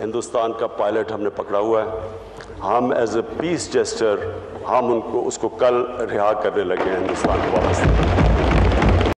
हिंदुस्तान का पायलट हमने पकड़ा हुआ है। हम एज ए पीस जेस्टर हम उनको, उसको कल रिहा करने लगे हैं हिंदुस्तान को वापस।